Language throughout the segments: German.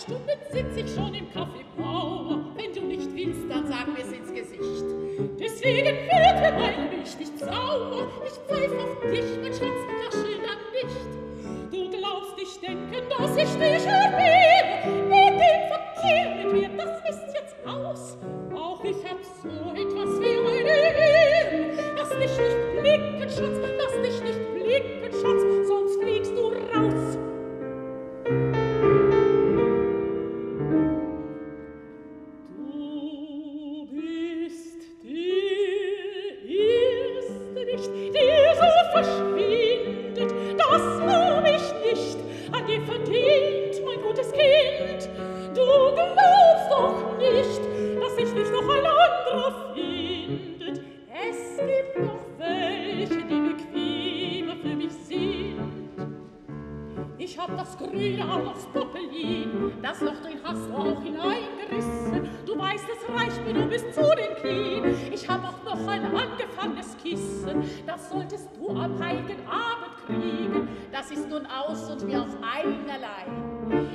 Stunden sitz ich schon im Café. Wenn du nicht willst, dann sag mir's ins Gesicht. Deswegen wird mir meine Milch nicht sauer. Ich pfeif auf dich, mein Schatz, kasche dann nicht. Du glaubst, ich denke, dass ich dich erwähne. Mit dem Verkehr mit mir, das ist jetzt aus. Auch ich hab so etwas für meine Ehe. Lass dich nicht blicken, Schatz, hab das grüne Haar aufs Poppelin, das Loch drin hast du auch hineingerissen. Du weißt, es reicht mir, du bist zu den Knien. Ich hab auch noch ein angefangenes Kissen, das solltest du am heiligen Abend kriegen. Das ist nun aus und wir auf einerlei.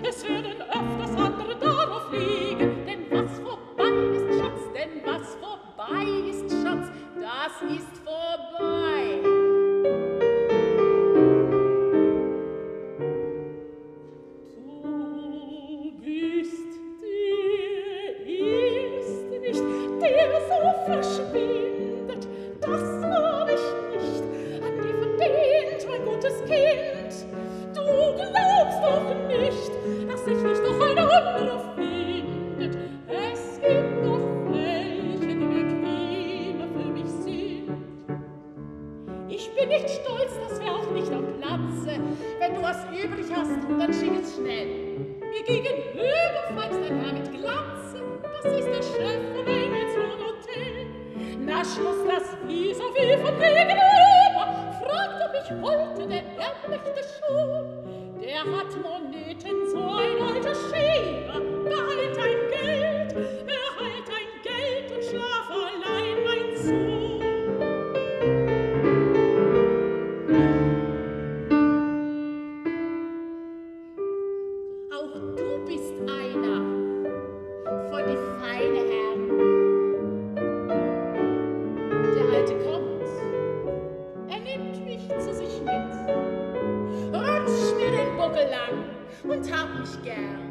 Es werden öfters andere darauf liegen, denn was vorbei ist, Schatz, denn was vorbei ist, Schatz, das ist gutes Kind. Du glaubst doch nicht, dass sich nicht noch ein anderer findet. Es gibt noch welche, die bequemer für mich sind. Ich bin nicht stolz, das wär auch nicht am Platze. Wenn du was übrig hast, dann schick es schnell. Mir gegenüber pfeift ein Herr mit Glanze. Das ist der Chef vom Engelslohn Hotel. Na Schluss, lass vis-à-vis von gegenüber. Fragt, ob ich wollte, denn er möchte schon. Der hat Moneten, What's up, Michelle?